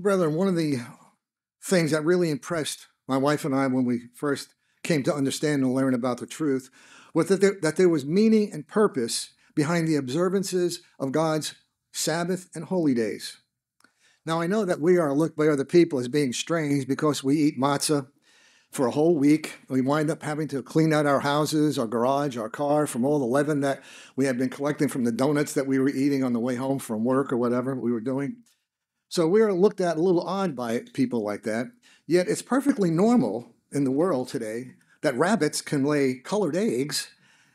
Well, brethren, one of the things that really impressed my wife and I when we first came to understand and learn about the truth was that there, that there was meaning and purpose behind the observances of God's Sabbath and holy days. Now, I know that we are looked by other people as being strange because we eat matzah for a whole week. We wind up having to clean out our houses, our garage, our car from all the leaven that we had been collecting from the donuts that we were eating on the way home from work or whatever we were doing. So we are looked at a little odd by people like that. Yet it's perfectly normal in the world today that rabbits can lay colored eggs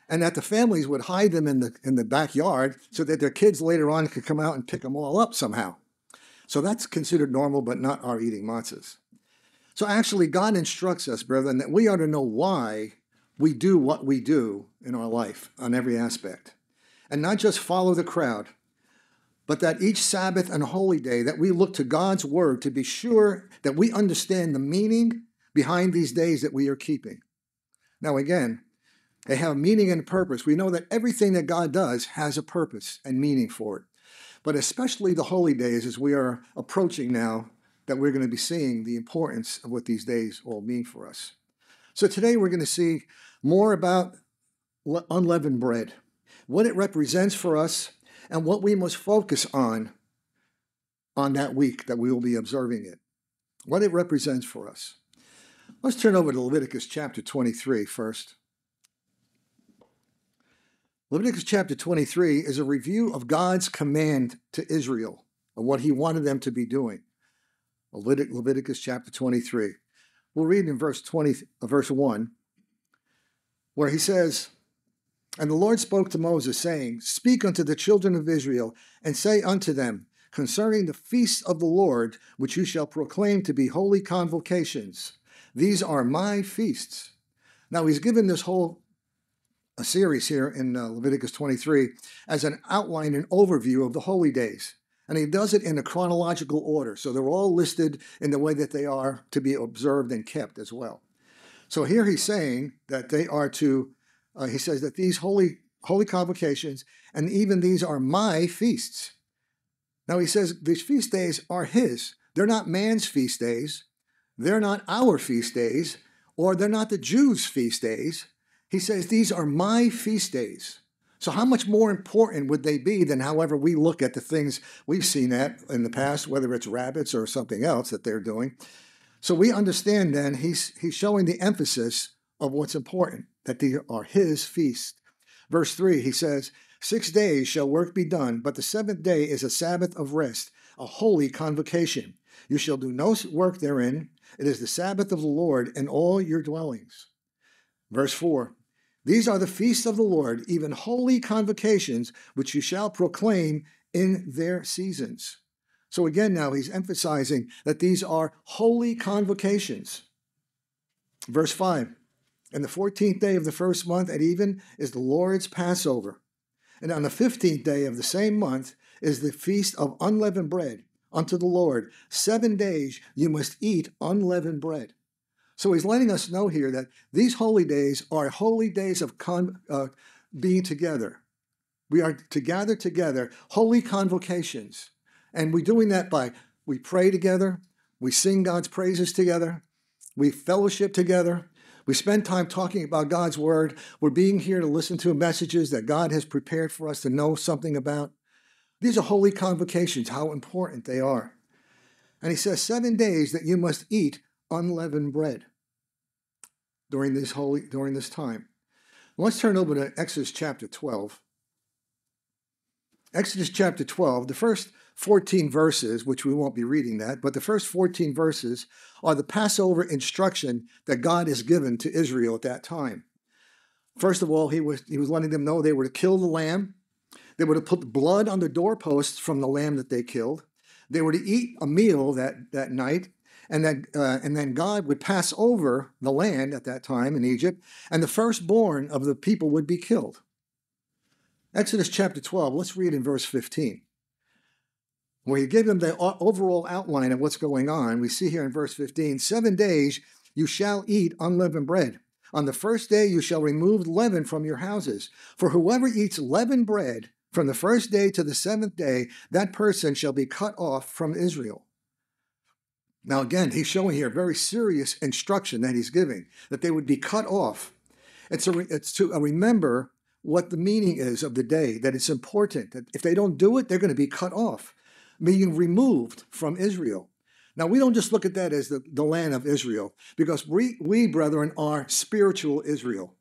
and that the families would hide them in the, in the backyard so that their kids later on could come out and pick them all up somehow. So that's considered normal, but not our eating matzahs. So actually, God instructs us, brethren, that we ought to know why we do what we do in our life on every aspect. And not just follow the crowd, but that each Sabbath and holy day that we look to God's word to be sure that we understand the meaning behind these days that we are keeping. Now, again, they have meaning and purpose. We know that everything that God does has a purpose and meaning for it. But especially the holy days as we are approaching now, that we're going to be seeing the importance of what these days all mean for us. So today we're going to see more about unleavened bread, what it represents for us, and what we must focus on on that week that we will be observing it, what it represents for us. Let's turn over to Leviticus chapter 23 first. Leviticus chapter 23 is a review of God's command to Israel of what he wanted them to be doing. Leviticus chapter 23. We'll read in verse 20, uh, verse 1, where he says, and the Lord spoke to Moses, saying, Speak unto the children of Israel, and say unto them, Concerning the feasts of the Lord, which you shall proclaim to be holy convocations, these are my feasts. Now, he's given this whole a series here in uh, Leviticus 23 as an outline and overview of the holy days. And he does it in a chronological order. So they're all listed in the way that they are to be observed and kept as well. So here he's saying that they are to uh, he says that these holy holy convocations and even these are my feasts. Now he says these feast days are his. They're not man's feast days. They're not our feast days, or they're not the Jews' feast days. He says these are my feast days. So how much more important would they be than however we look at the things we've seen at in the past, whether it's rabbits or something else that they're doing? So we understand then he's he's showing the emphasis of what's important that they are his feast. Verse 3, he says, Six days shall work be done, but the seventh day is a Sabbath of rest, a holy convocation. You shall do no work therein. It is the Sabbath of the Lord in all your dwellings. Verse 4 These are the feasts of the Lord, even holy convocations, which you shall proclaim in their seasons. So again, now he's emphasizing that these are holy convocations. Verse 5 and the 14th day of the first month at even is the Lord's Passover. And on the 15th day of the same month is the feast of unleavened bread unto the Lord. Seven days you must eat unleavened bread. So he's letting us know here that these holy days are holy days of con- uh, being together. We are to gather together, holy convocations. And we're doing that by we pray together, we sing God's praises together, we fellowship together, we spend time talking about God's word. We're being here to listen to messages that God has prepared for us to know something about. These are holy convocations, how important they are. And he says, seven days that you must eat unleavened bread during this holy during this time. Let's turn over to Exodus chapter 12. Exodus chapter 12, the first 14 verses, which we won't be reading that, but the first 14 verses are the Passover instruction that God has given to Israel at that time. First of all, he was, he was letting them know they were to kill the lamb. They were to put blood on the doorposts from the lamb that they killed. They were to eat a meal that, that night, and, that, uh, and then God would pass over the land at that time in Egypt, and the firstborn of the people would be killed. Exodus chapter 12, let's read in verse 15 where he gave them the overall outline of what's going on. We see here in verse 15 Seven days you shall eat unleavened bread. On the first day you shall remove leaven from your houses. For whoever eats leavened bread from the first day to the seventh day, that person shall be cut off from Israel. Now, again, he's showing here very serious instruction that he's giving that they would be cut off. It's, a, it's to uh, remember what the meaning is of the day, that it's important, that if they don't do it, they're going to be cut off, being removed from Israel. Now, we don't just look at that as the, the land of Israel, because we, we, brethren, are spiritual Israel.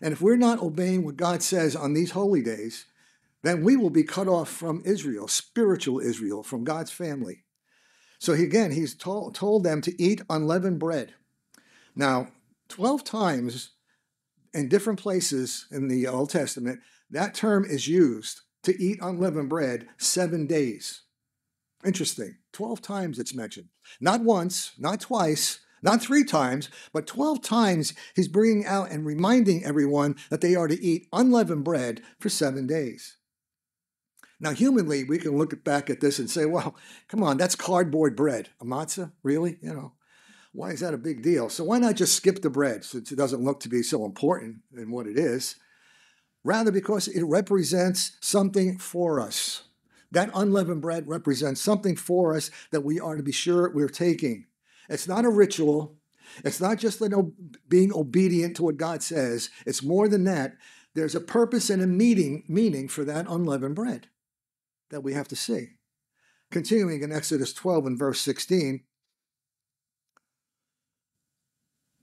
And if we're not obeying what God says on these holy days, then we will be cut off from Israel, spiritual Israel, from God's family. So he, again, he's told, told them to eat unleavened bread. Now, 12 times in different places in the Old Testament, that term is used to eat unleavened bread seven days. Interesting. 12 times it's mentioned. Not once, not twice, not three times, but 12 times he's bringing out and reminding everyone that they are to eat unleavened bread for seven days. Now, humanly, we can look back at this and say, well, come on, that's cardboard bread. A matzah? Really? You know, why is that a big deal? So why not just skip the bread since it doesn't look to be so important in what it is? Rather, because it represents something for us. That unleavened bread represents something for us that we are to be sure we're taking. It's not a ritual. It's not just being obedient to what God says. It's more than that. There's a purpose and a meaning, meaning for that unleavened bread that we have to see. Continuing in Exodus 12 and verse 16,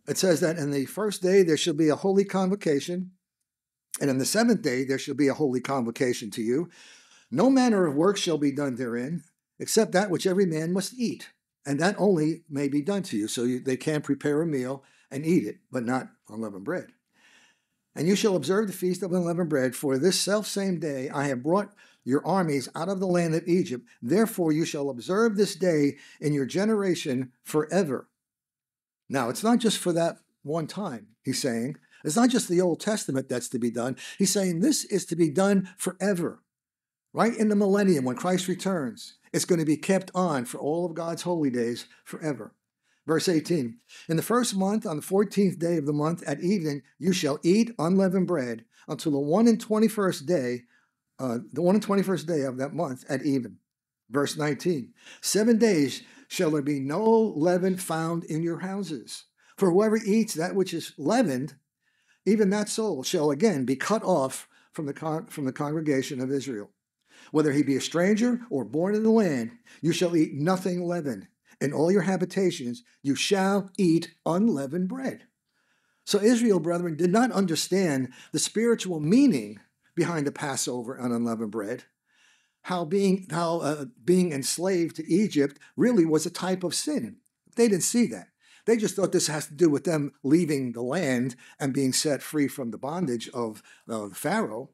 it says that in the first day there shall be a holy convocation, and in the seventh day there shall be a holy convocation to you. No manner of work shall be done therein, except that which every man must eat, and that only may be done to you. So you, they can prepare a meal and eat it, but not unleavened bread. And you shall observe the feast of unleavened bread, for this self same day I have brought your armies out of the land of Egypt. Therefore, you shall observe this day in your generation forever. Now, it's not just for that one time, he's saying. It's not just the Old Testament that's to be done. He's saying this is to be done forever. Right in the millennium, when Christ returns, it's going to be kept on for all of God's holy days forever. Verse 18 In the first month, on the 14th day of the month at evening, you shall eat unleavened bread until the one and 21st day uh, the one and 21st day of that month at even. Verse 19 Seven days shall there be no leaven found in your houses. For whoever eats that which is leavened, even that soul shall again be cut off from the, con- from the congregation of Israel. Whether he be a stranger or born in the land, you shall eat nothing leavened. In all your habitations, you shall eat unleavened bread. So Israel, brethren, did not understand the spiritual meaning behind the Passover and unleavened bread. How being how uh, being enslaved to Egypt really was a type of sin. They didn't see that. They just thought this has to do with them leaving the land and being set free from the bondage of uh, Pharaoh.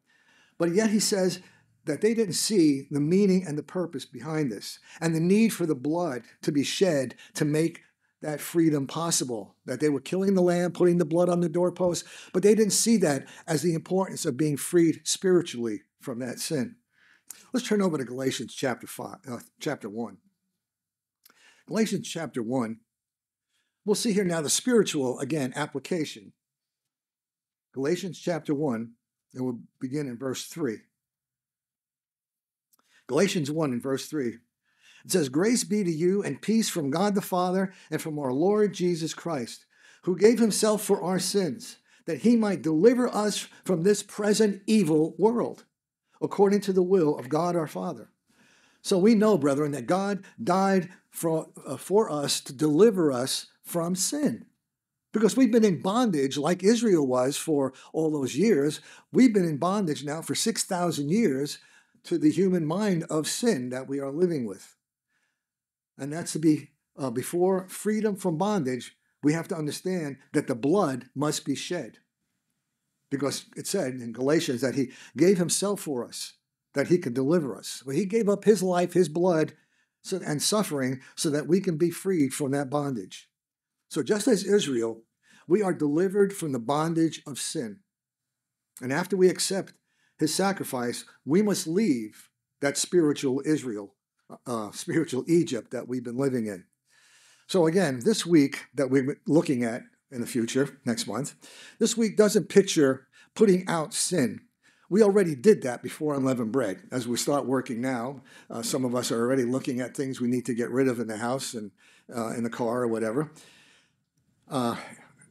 But yet he says that they didn't see the meaning and the purpose behind this and the need for the blood to be shed to make that freedom possible, that they were killing the lamb, putting the blood on the doorpost, but they didn't see that as the importance of being freed spiritually from that sin. Let's turn over to Galatians chapter five, uh, chapter one. Galatians chapter one. We'll see here now the spiritual again application. Galatians chapter one, and we'll begin in verse three. Galatians 1 in verse 3. It says, Grace be to you and peace from God the Father and from our Lord Jesus Christ, who gave himself for our sins, that he might deliver us from this present evil world, according to the will of God our Father. So we know, brethren, that God died for, uh, for us to deliver us from sin. Because we've been in bondage like Israel was for all those years. We've been in bondage now for 6,000 years to the human mind of sin that we are living with and that's to be uh, before freedom from bondage, we have to understand that the blood must be shed. Because it said in Galatians that he gave himself for us, that he could deliver us. Well, he gave up his life, his blood, so, and suffering so that we can be freed from that bondage. So, just as Israel, we are delivered from the bondage of sin. And after we accept his sacrifice, we must leave that spiritual Israel uh, spiritual Egypt that we've been living in. So, again, this week that we're looking at in the future, next month, this week doesn't picture putting out sin. We already did that before unleavened bread. As we start working now, uh, some of us are already looking at things we need to get rid of in the house and uh, in the car or whatever. Uh,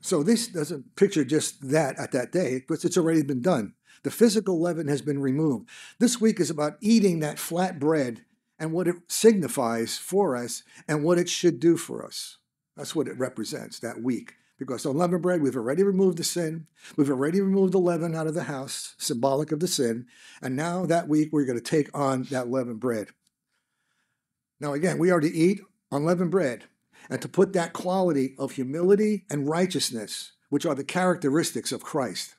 so this doesn't picture just that at that day, because it's already been done. The physical leaven has been removed. This week is about eating that flat bread and what it signifies for us and what it should do for us. That's what it represents that week. Because unleavened bread, we've already removed the sin. We've already removed the leaven out of the house, symbolic of the sin. And now that week, we're going to take on that leavened bread. Now, again, we are to eat unleavened bread and to put that quality of humility and righteousness, which are the characteristics of Christ.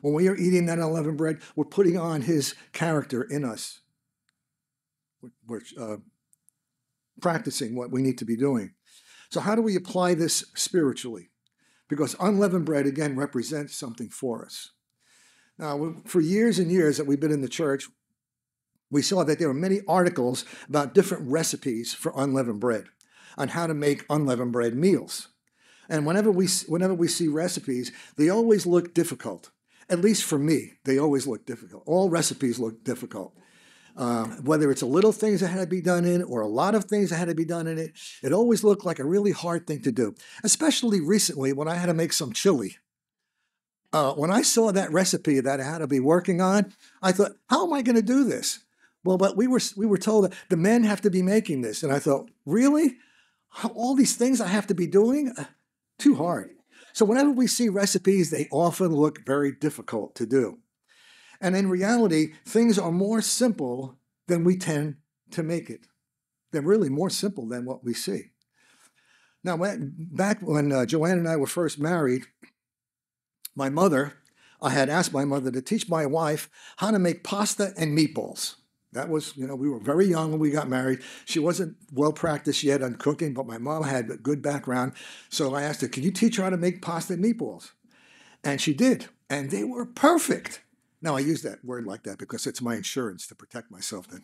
When we are eating that unleavened bread, we're putting on his character in us. We're uh, practicing what we need to be doing. So, how do we apply this spiritually? Because unleavened bread, again, represents something for us. Now, for years and years that we've been in the church, we saw that there were many articles about different recipes for unleavened bread, on how to make unleavened bread meals. And whenever we, whenever we see recipes, they always look difficult. At least for me, they always look difficult. All recipes look difficult. Uh, whether it's a little things that had to be done in it or a lot of things that had to be done in it, it always looked like a really hard thing to do. Especially recently when I had to make some chili. Uh, when I saw that recipe that I had to be working on, I thought, how am I going to do this? Well, but we were we were told that the men have to be making this, and I thought, really, all these things I have to be doing, uh, too hard. So whenever we see recipes, they often look very difficult to do. And in reality, things are more simple than we tend to make it. They're really more simple than what we see. Now, back when uh, Joanne and I were first married, my mother, I had asked my mother to teach my wife how to make pasta and meatballs. That was, you know, we were very young when we got married. She wasn't well practiced yet on cooking, but my mom had a good background. So I asked her, Can you teach her how to make pasta and meatballs? And she did. And they were perfect. Now, I use that word like that because it's my insurance to protect myself that,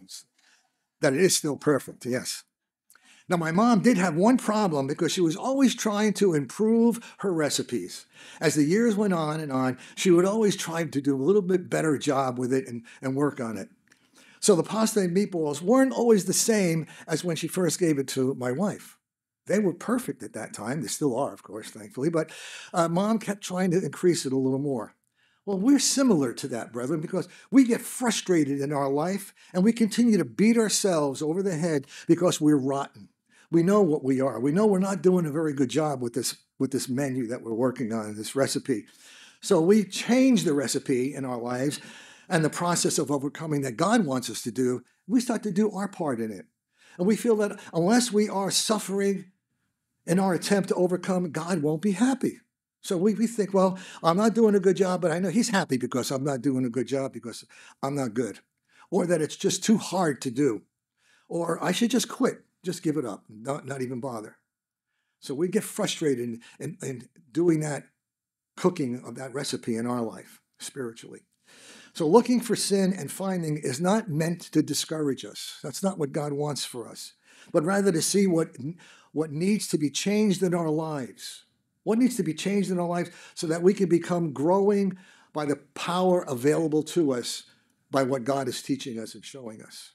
that it is still perfect, yes. Now, my mom did have one problem because she was always trying to improve her recipes. As the years went on and on, she would always try to do a little bit better job with it and, and work on it. So the pasta and meatballs weren't always the same as when she first gave it to my wife. They were perfect at that time. They still are, of course, thankfully. But uh, mom kept trying to increase it a little more. Well, we're similar to that, brethren, because we get frustrated in our life and we continue to beat ourselves over the head because we're rotten. We know what we are. We know we're not doing a very good job with this, with this menu that we're working on, this recipe. So we change the recipe in our lives and the process of overcoming that God wants us to do. We start to do our part in it. And we feel that unless we are suffering in our attempt to overcome, God won't be happy. So we, we think, well, I'm not doing a good job, but I know he's happy because I'm not doing a good job because I'm not good. Or that it's just too hard to do. Or I should just quit, just give it up, not, not even bother. So we get frustrated in, in, in doing that cooking of that recipe in our life spiritually. So looking for sin and finding is not meant to discourage us. That's not what God wants for us, but rather to see what, what needs to be changed in our lives what needs to be changed in our lives so that we can become growing by the power available to us by what God is teaching us and showing us?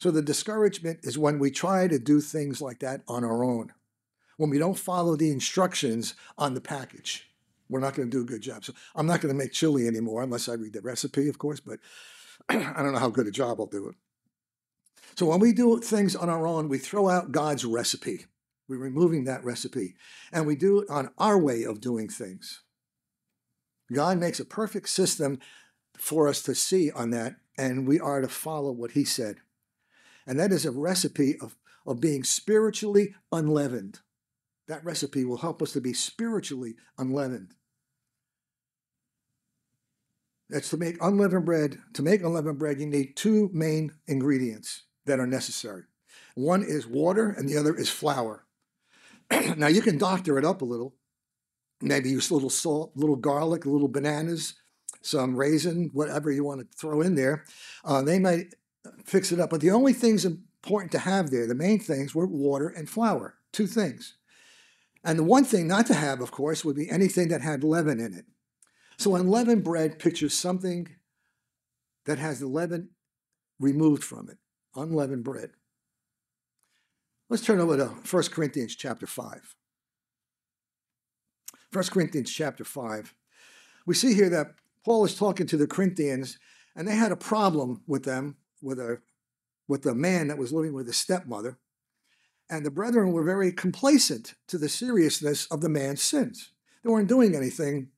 So the discouragement is when we try to do things like that on our own, when we don't follow the instructions on the package. We're not going to do a good job. So I'm not going to make chili anymore unless I read the recipe, of course, but I don't know how good a job I'll do it. So when we do things on our own, we throw out God's recipe. We're removing that recipe. And we do it on our way of doing things. God makes a perfect system for us to see on that, and we are to follow what He said. And that is a recipe of, of being spiritually unleavened. That recipe will help us to be spiritually unleavened. That's to make unleavened bread. To make unleavened bread, you need two main ingredients that are necessary. One is water, and the other is flour. now you can doctor it up a little. Maybe use a little salt, a little garlic, a little bananas, some raisin, whatever you want to throw in there. Uh, they might fix it up. But the only things important to have there, the main things, were water and flour. Two things. And the one thing not to have, of course, would be anything that had leaven in it. So unleavened bread pictures something that has the leaven removed from it, unleavened bread. Let's turn over to 1 Corinthians chapter 5. 1 Corinthians chapter 5. We see here that Paul is talking to the Corinthians, and they had a problem with them, with a with a man that was living with his stepmother. And the brethren were very complacent to the seriousness of the man's sins. They weren't doing anything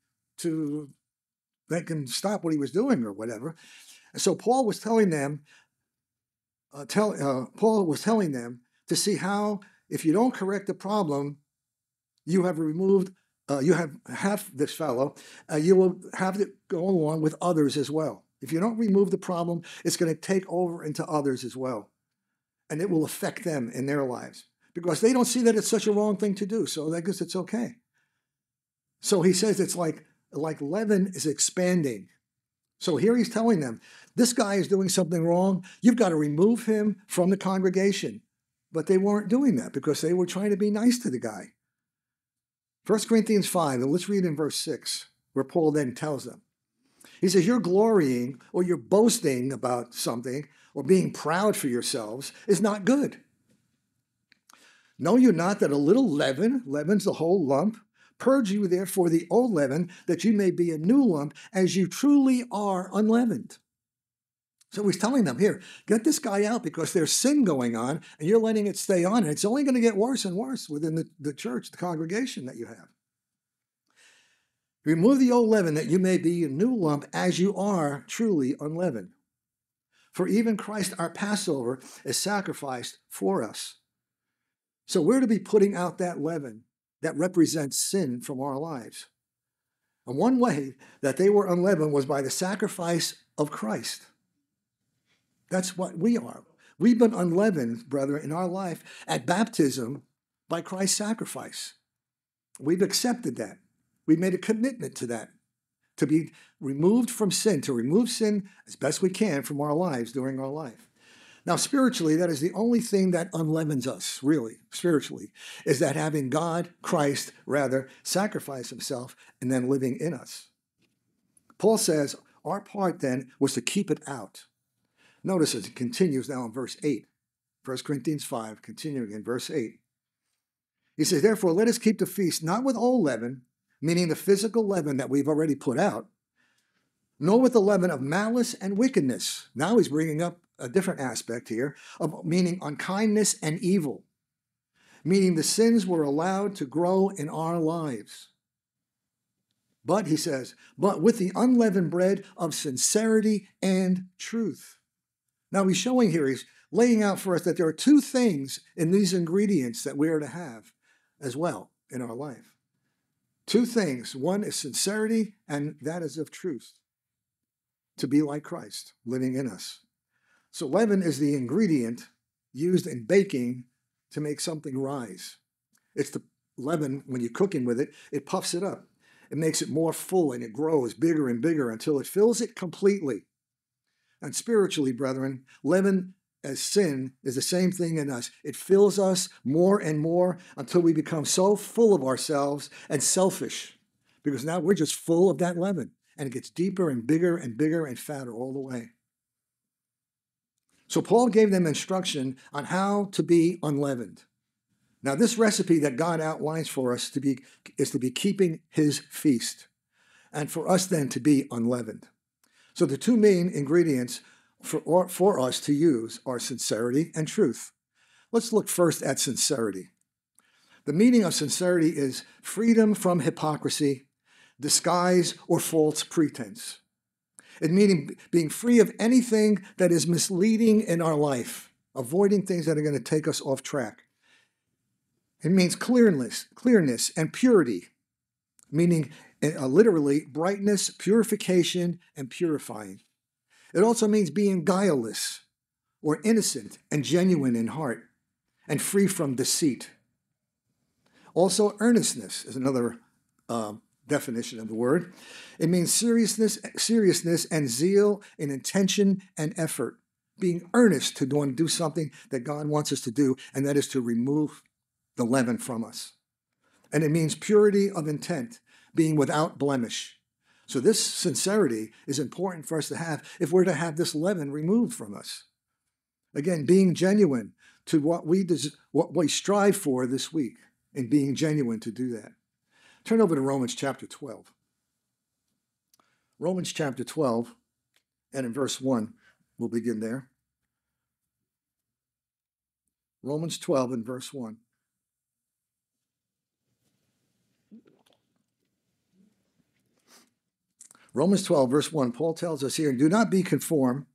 to make him stop what he was doing or whatever. And so Paul was telling them, uh, tell, uh, Paul was telling them to see how, if you don't correct the problem, you have removed, uh, you have half this fellow, uh, you will have it go along with others as well. If you don't remove the problem, it's going to take over into others as well. And it will affect them in their lives because they don't see that it's such a wrong thing to do. So I guess it's okay. So he says it's like, like leaven is expanding. So here he's telling them, this guy is doing something wrong. You've got to remove him from the congregation. But they weren't doing that because they were trying to be nice to the guy. 1 Corinthians 5, and let's read in verse 6, where Paul then tells them. He says, You're glorying or you're boasting about something or being proud for yourselves is not good. Know you not that a little leaven leavens the whole lump? Purge you therefore the old leaven, that you may be a new lump, as you truly are unleavened. So he's telling them here, get this guy out because there's sin going on and you're letting it stay on. And it's only going to get worse and worse within the, the church, the congregation that you have. Remove the old leaven that you may be a new lump as you are truly unleavened. For even Christ, our Passover, is sacrificed for us. So we're to be putting out that leaven that represents sin from our lives. And one way that they were unleavened was by the sacrifice of Christ. That's what we are. We've been unleavened, brethren, in our life at baptism by Christ's sacrifice. We've accepted that. We've made a commitment to that, to be removed from sin, to remove sin as best we can from our lives during our life. Now, spiritually, that is the only thing that unleavens us, really, spiritually, is that having God, Christ, rather, sacrifice himself and then living in us. Paul says, our part then was to keep it out. Notice as it continues now in verse 8, 1 Corinthians 5, continuing in verse 8. He says, Therefore, let us keep the feast not with old leaven, meaning the physical leaven that we've already put out, nor with the leaven of malice and wickedness. Now he's bringing up a different aspect here of meaning unkindness and evil, meaning the sins were allowed to grow in our lives. But, he says, but with the unleavened bread of sincerity and truth. Now he's showing here, he's laying out for us that there are two things in these ingredients that we are to have as well in our life. Two things. One is sincerity, and that is of truth. To be like Christ, living in us. So leaven is the ingredient used in baking to make something rise. It's the leaven, when you're cooking with it, it puffs it up. It makes it more full and it grows bigger and bigger until it fills it completely. And spiritually, brethren, leaven as sin is the same thing in us. It fills us more and more until we become so full of ourselves and selfish because now we're just full of that leaven and it gets deeper and bigger and bigger and fatter all the way. So Paul gave them instruction on how to be unleavened. Now, this recipe that God outlines for us to be is to be keeping his feast, and for us then to be unleavened. So the two main ingredients for, for us to use are sincerity and truth. Let's look first at sincerity. The meaning of sincerity is freedom from hypocrisy, disguise, or false pretense. It meaning being free of anything that is misleading in our life, avoiding things that are going to take us off track. It means clearness, clearness and purity, meaning uh, literally brightness, purification, and purifying. It also means being guileless or innocent and genuine in heart and free from deceit. Also, earnestness is another uh, definition of the word. It means seriousness, seriousness and zeal in intention and effort. Being earnest to do, do something that God wants us to do, and that is to remove the leaven from us. And it means purity of intent, being without blemish. So, this sincerity is important for us to have if we're to have this leaven removed from us. Again, being genuine to what we, des- what we strive for this week and being genuine to do that. Turn over to Romans chapter 12. Romans chapter 12, and in verse 1, we'll begin there. Romans 12 and verse 1. Romans 12, verse 1, Paul tells us here, do not be conformed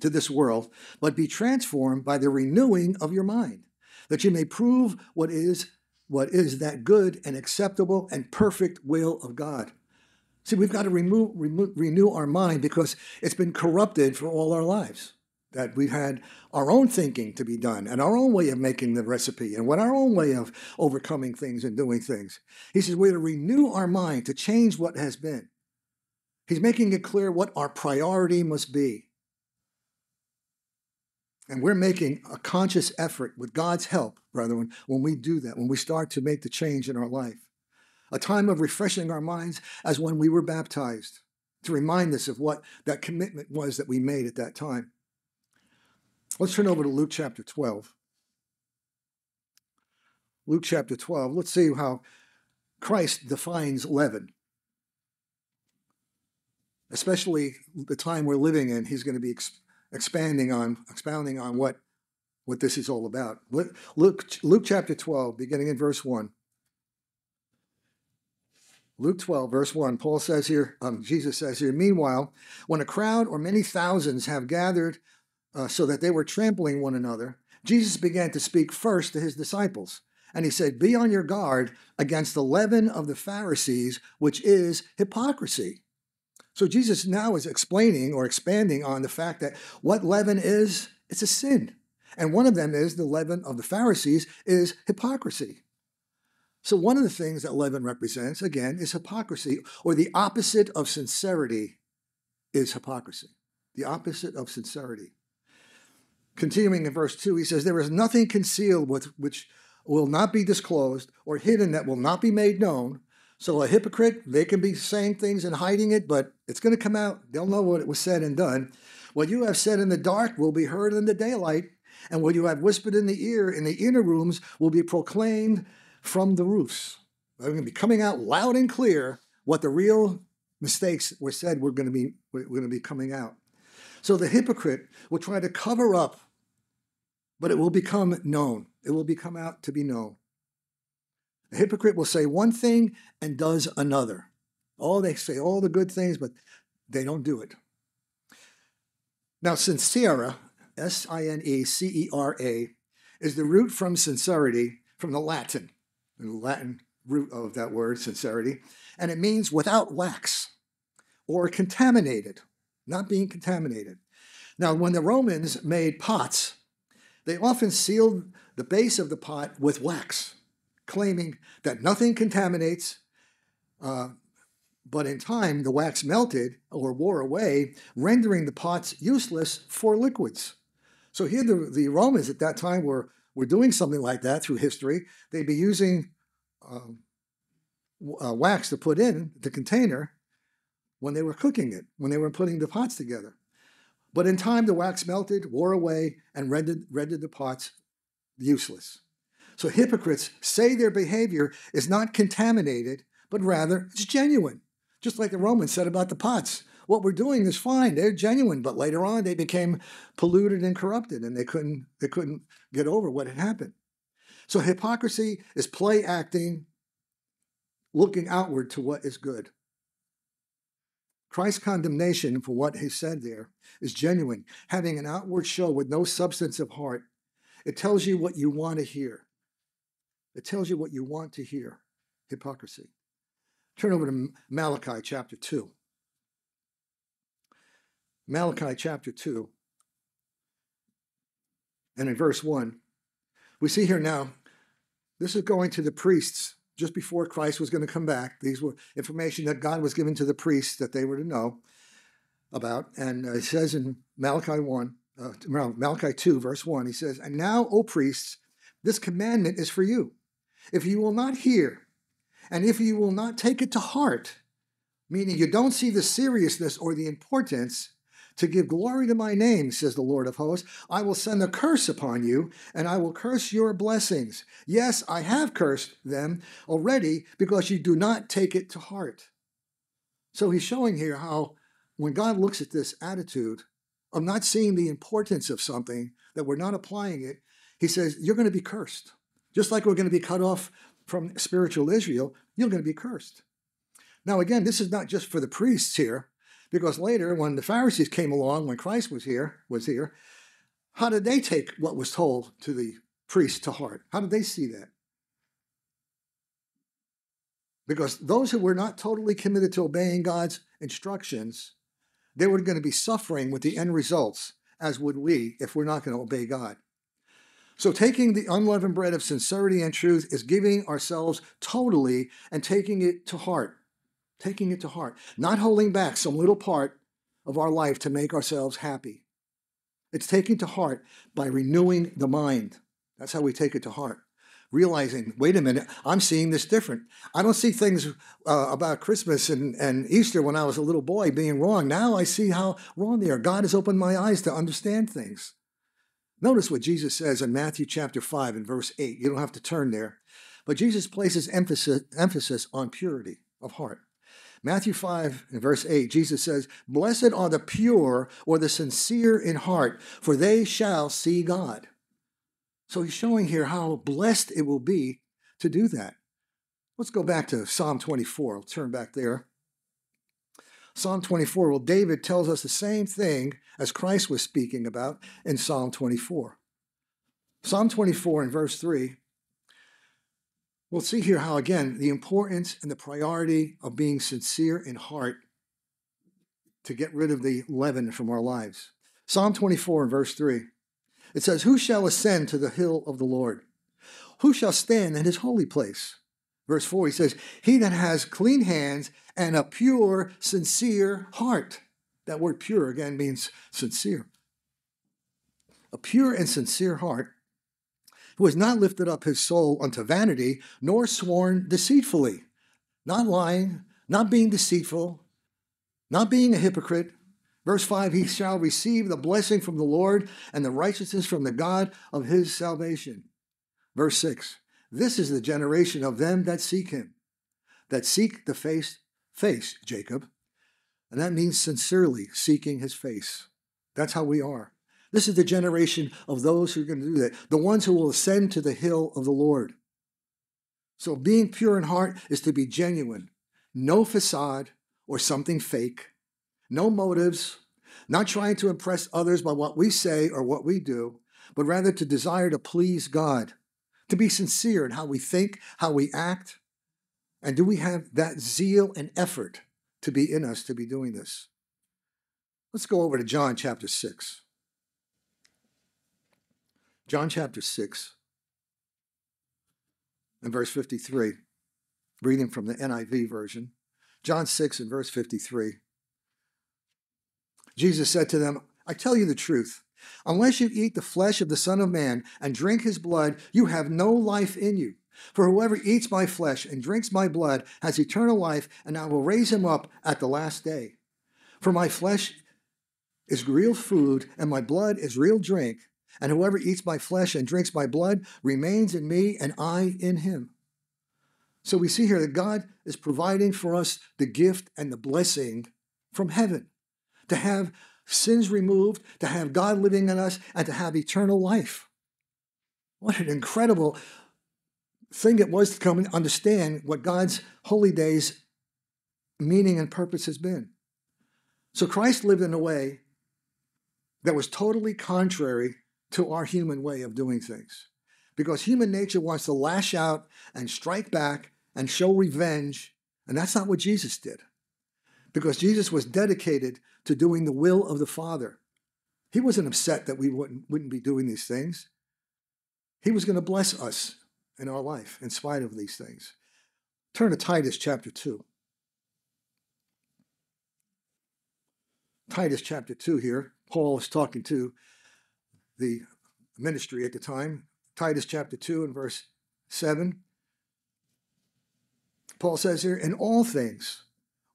to this world, but be transformed by the renewing of your mind, that you may prove what is what is that good and acceptable and perfect will of God. See, we've got to remove, renew our mind because it's been corrupted for all our lives. That we've had our own thinking to be done and our own way of making the recipe and what our own way of overcoming things and doing things. He says we're to renew our mind to change what has been. He's making it clear what our priority must be. And we're making a conscious effort with God's help, brethren, when we do that, when we start to make the change in our life. A time of refreshing our minds as when we were baptized, to remind us of what that commitment was that we made at that time. Let's turn over to Luke chapter 12. Luke chapter 12. Let's see how Christ defines leaven especially the time we're living in, he's going to be expanding on, expounding on what, what this is all about. Luke, Luke chapter 12, beginning in verse 1. Luke 12, verse 1, Paul says here, um, Jesus says here, Meanwhile, when a crowd or many thousands have gathered uh, so that they were trampling one another, Jesus began to speak first to his disciples. And he said, Be on your guard against the leaven of the Pharisees, which is hypocrisy. So Jesus now is explaining or expanding on the fact that what leaven is, it's a sin. And one of them is the leaven of the Pharisees is hypocrisy. So one of the things that leaven represents, again, is hypocrisy, or the opposite of sincerity is hypocrisy. The opposite of sincerity. Continuing in verse 2, he says, There is nothing concealed with which will not be disclosed, or hidden that will not be made known, so a hypocrite, they can be saying things and hiding it, but it's going to come out. They'll know what it was said and done. What you have said in the dark will be heard in the daylight, and what you have whispered in the ear in the inner rooms will be proclaimed from the roofs. They're going to be coming out loud and clear what the real mistakes were said were going to be, were going to be coming out. So the hypocrite will try to cover up, but it will become known. It will become out to be known. A hypocrite will say one thing and does another. Oh, they say all the good things, but they don't do it. Now, sincera, S I N E C E R A, is the root from sincerity from the Latin, the Latin root of that word, sincerity, and it means without wax or contaminated, not being contaminated. Now, when the Romans made pots, they often sealed the base of the pot with wax claiming that nothing contaminates, uh, but in time the wax melted or wore away, rendering the pots useless for liquids. So here the, the Romans at that time were, were doing something like that through history. They'd be using um, uh, wax to put in the container when they were cooking it, when they were putting the pots together. But in time, the wax melted, wore away, and rendered, rendered the pots useless. So hypocrites say their behavior is not contaminated, but rather it's genuine. Just like the Romans said about the pots. What we're doing is fine. They're genuine, but later on they became polluted and corrupted and they couldn't they couldn't get over what had happened. So hypocrisy is play acting, looking outward to what is good. Christ's condemnation for what he said there is genuine, having an outward show with no substance of heart. It tells you what you want to hear. It tells you what you want to hear hypocrisy. Turn over to Malachi chapter 2. Malachi chapter 2. And in verse 1, we see here now, this is going to the priests just before Christ was going to come back. These were information that God was given to the priests that they were to know about. And uh, it says in Malachi 1, uh, Malachi 2, verse 1, he says, And now, O priests, this commandment is for you if you will not hear, and if you will not take it to heart, meaning you don't see the seriousness or the importance to give glory to my name, says the Lord of hosts. I will send a curse upon you, and I will curse your blessings. Yes, I have cursed them already because you do not take it to heart. So he's showing here how when God looks at this attitude of not seeing the importance of something, that we're not applying it, he says, You're going to be cursed. Just like we're going to be cut off from spiritual Israel, you're going to be cursed. Now, again, this is not just for the priests here, because later, when the Pharisees came along, when Christ was here, was here, how did they take what was told to the priests to heart? How did they see that? Because those who were not totally committed to obeying God's instructions, they were going to be suffering with the end results, as would we if we're not going to obey God. So, taking the unleavened bread of sincerity and truth is giving ourselves totally and taking it to heart taking it to heart, not holding back some little part of our life to make ourselves happy. It's taking to heart by renewing the mind. That's how we take it to heart. Realizing, wait a minute, I'm seeing this different. I don't see things uh, about Christmas and, and Easter when I was a little boy being wrong. Now I see how wrong they are. God has opened my eyes to understand things. Notice what Jesus says in Matthew chapter 5 and verse 8. You don't have to turn there. But Jesus places emphasis, emphasis on purity of heart. Matthew 5 and verse 8, Jesus says, Blessed are the pure or the sincere in heart, for they shall see God. So he's showing here how blessed it will be to do that. Let's go back to Psalm 24. I'll turn back there. Psalm 24, well, David tells us the same thing as Christ was speaking about in Psalm 24. Psalm 24 in verse 3 We'll see here how, again, the importance and the priority of being sincere in heart to get rid of the leaven from our lives. Psalm 24 and verse 3. It says, Who shall ascend to the hill of the Lord? Who shall stand in his holy place? Verse 4, he says, He that has clean hands and a pure, sincere heart. That word pure again means sincere. A pure and sincere heart who has not lifted up his soul unto vanity, nor sworn deceitfully, not lying, not being deceitful, not being a hypocrite. Verse 5 He shall receive the blessing from the Lord and the righteousness from the God of his salvation. Verse 6 This is the generation of them that seek him, that seek the face, face, Jacob. And that means sincerely seeking his face. That's how we are. This is the generation of those who are going to do that, the ones who will ascend to the hill of the Lord. So, being pure in heart is to be genuine, no facade or something fake, no motives, not trying to impress others by what we say or what we do, but rather to desire to please God, to be sincere in how we think, how we act. And do we have that zeal and effort to be in us to be doing this? Let's go over to John chapter 6. John chapter 6 and verse 53, reading from the NIV version. John 6 and verse 53. Jesus said to them, I tell you the truth. Unless you eat the flesh of the Son of Man and drink his blood, you have no life in you. For whoever eats my flesh and drinks my blood has eternal life, and I will raise him up at the last day. For my flesh is real food, and my blood is real drink. And whoever eats my flesh and drinks my blood remains in me, and I in him. So we see here that God is providing for us the gift and the blessing from heaven to have sins removed, to have God living in us, and to have eternal life. What an incredible thing it was to come and understand what God's holy days meaning and purpose has been. So Christ lived in a way that was totally contrary to our human way of doing things. Because human nature wants to lash out and strike back and show revenge, and that's not what Jesus did. Because Jesus was dedicated to doing the will of the Father. He wasn't upset that we wouldn't, wouldn't be doing these things. He was going to bless us in our life in spite of these things. Turn to Titus chapter 2. Titus chapter 2 here. Paul is talking to the ministry at the time. Titus chapter 2 and verse 7. Paul says here, in all things,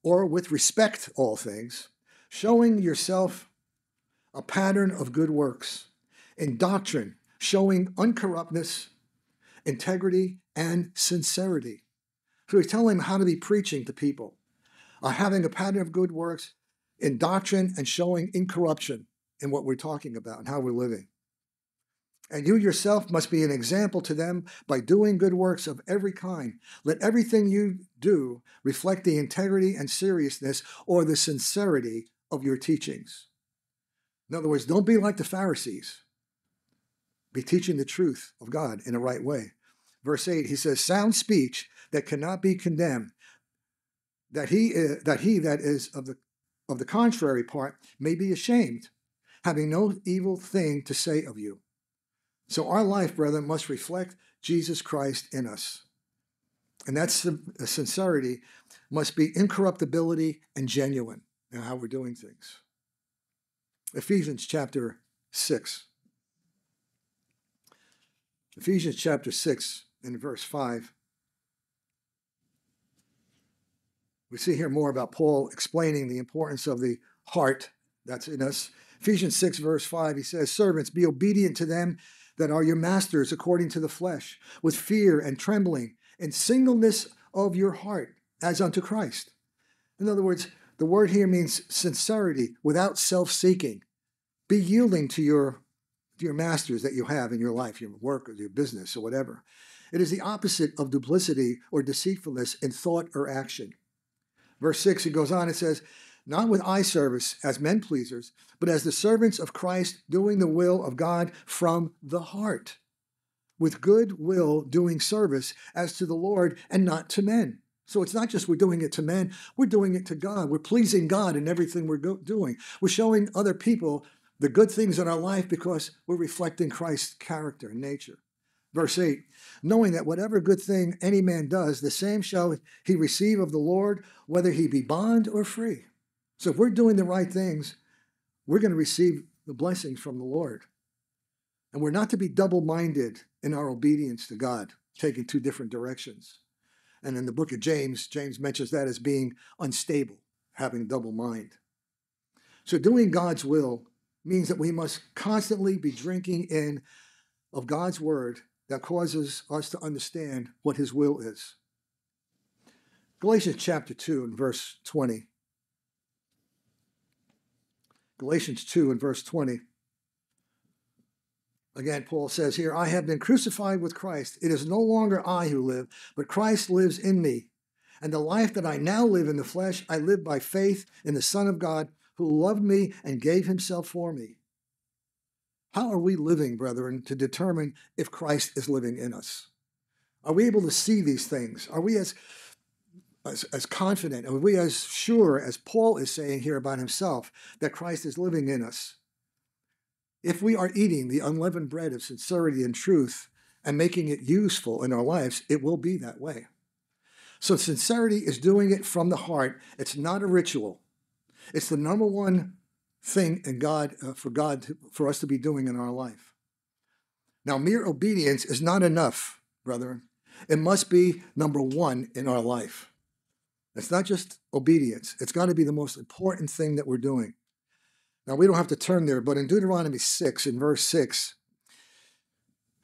or with respect all things, showing yourself a pattern of good works, in doctrine, showing uncorruptness, integrity, and sincerity. So he's telling them how to be preaching to people, uh, having a pattern of good works in doctrine and showing incorruption in what we're talking about and how we're living. And you yourself must be an example to them by doing good works of every kind. Let everything you do reflect the integrity and seriousness or the sincerity of your teachings. In other words, don't be like the Pharisees. Be teaching the truth of God in a right way. Verse 8, he says, Sound speech that cannot be condemned, that he, uh, that he that is of the, of the contrary part may be ashamed, having no evil thing to say of you. So our life, brethren, must reflect Jesus Christ in us. And that sincerity must be incorruptibility and genuine in how we're doing things. Ephesians chapter 6. Ephesians chapter 6 and verse 5. We see here more about Paul explaining the importance of the heart that's in us. Ephesians 6, verse 5, he says, Servants, be obedient to them that are your masters according to the flesh, with fear and trembling, and singleness of your heart, as unto Christ. In other words, the word here means sincerity without self seeking. Be yielding to your, to your masters that you have in your life, your work or your business or whatever. It is the opposite of duplicity or deceitfulness in thought or action. Verse 6, it goes on, it says, not with eye service as men pleasers, but as the servants of Christ doing the will of God from the heart, with good will doing service as to the Lord and not to men. So it's not just we're doing it to men, we're doing it to God. We're pleasing God in everything we're doing. We're showing other people the good things in our life because we're reflecting Christ's character and nature. Verse 8, knowing that whatever good thing any man does, the same shall he receive of the Lord, whether he be bond or free. So if we're doing the right things, we're going to receive the blessings from the Lord. And we're not to be double minded in our obedience to God, taking two different directions. And in the book of James, James mentions that as being unstable, having double mind. So doing God's will means that we must constantly be drinking in of God's word that causes us to understand what his will is. Galatians chapter 2 and verse 20 Galatians 2 and verse 20. Again, Paul says here, I have been crucified with Christ. It is no longer I who live, but Christ lives in me. And the life that I now live in the flesh, I live by faith in the Son of God who loved me and gave himself for me. How are we living, brethren, to determine if Christ is living in us? Are we able to see these things? Are we as as, as confident, are we as sure as Paul is saying here about himself that Christ is living in us? If we are eating the unleavened bread of sincerity and truth and making it useful in our lives, it will be that way. So, sincerity is doing it from the heart. It's not a ritual. It's the number one thing in God uh, for God to, for us to be doing in our life. Now, mere obedience is not enough, brethren. It must be number one in our life. It's not just obedience, it's got to be the most important thing that we're doing. Now, we don't have to turn there, but in Deuteronomy 6, in verse 6,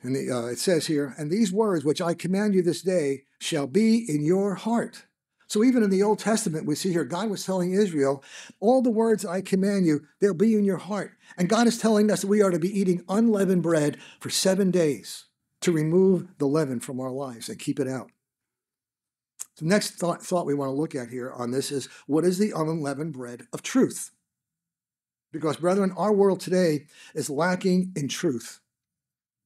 and the, uh, it says here, And these words which I command you this day shall be in your heart. So even in the Old Testament, we see here God was telling Israel, All the words I command you, they'll be in your heart. And God is telling us that we are to be eating unleavened bread for seven days to remove the leaven from our lives and keep it out. The next thought, thought we want to look at here on this is what is the unleavened bread of truth? Because, brethren, our world today is lacking in truth.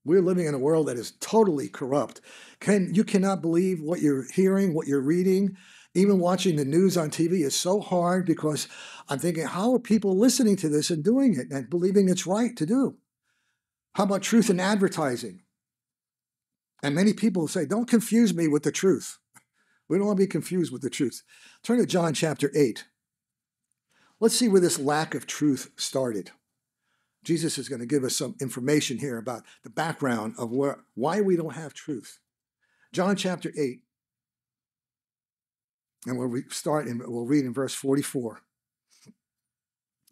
We're living in a world that is totally corrupt. Can, you cannot believe what you're hearing, what you're reading. Even watching the news on TV is so hard because I'm thinking, how are people listening to this and doing it and believing it's right to do? How about truth in advertising? And many people say, don't confuse me with the truth. We don't want to be confused with the truth. Turn to John chapter 8. Let's see where this lack of truth started. Jesus is going to give us some information here about the background of where, why we don't have truth. John chapter 8 And we'll start and we'll read in verse 44.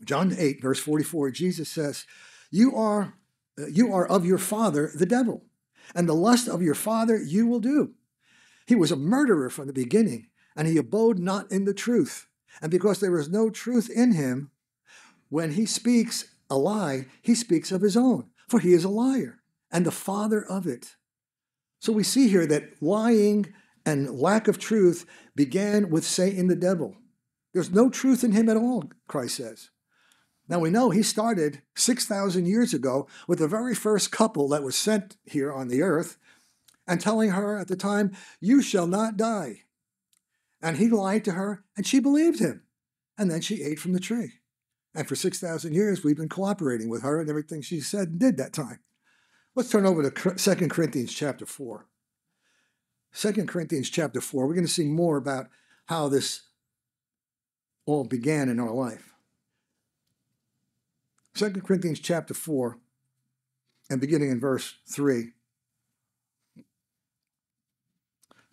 John 8, verse 44, Jesus says, You are uh, you are of your father, the devil, and the lust of your father you will do. He was a murderer from the beginning, and he abode not in the truth. And because there is no truth in him, when he speaks a lie, he speaks of his own, for he is a liar and the father of it. So we see here that lying and lack of truth began with Satan the devil. There's no truth in him at all, Christ says. Now we know he started 6,000 years ago with the very first couple that was sent here on the earth and telling her at the time, You shall not die. And he lied to her and she believed him. And then she ate from the tree. And for 6,000 years, we've been cooperating with her and everything she said and did that time. Let's turn over to 2 Corinthians chapter 4. 2 Corinthians chapter 4, we're going to see more about how this all began in our life. 2 Corinthians chapter 4, and beginning in verse 3.